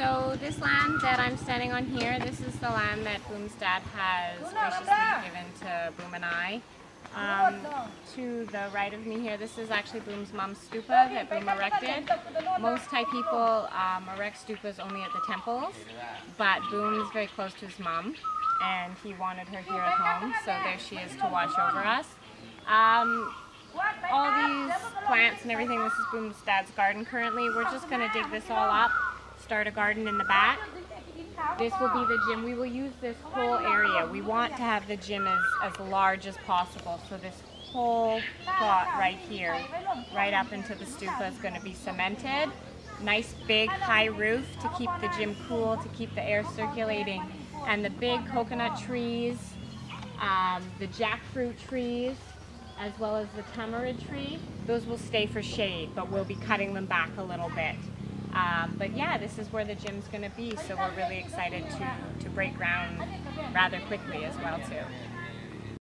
So this land that I'm standing on here, this is the land that Boom's dad has graciously given to Boom and I. Um, to the right of me here, this is actually Boom's mom's stupa that Boom erected. Most Thai people um, erect stupas only at the temples, but Boom is very close to his mom, and he wanted her here at home, so there she is to watch over us. Um, all these plants and everything, this is Boom's dad's garden currently. We're just going to dig this all up, start a garden in the back. This will be the gym. We will use this whole area. We want to have the gym as, as large as possible. So this whole plot right here, right up into the stupa is going to be cemented. Nice big high roof to keep the gym cool, to keep the air circulating. And the big coconut trees, um, the jackfruit trees, as well as the tamarind tree, those will stay for shade, but we'll be cutting them back a little bit. But yeah, this is where the gym's going to be, so we're really excited to, to break ground rather quickly as well too.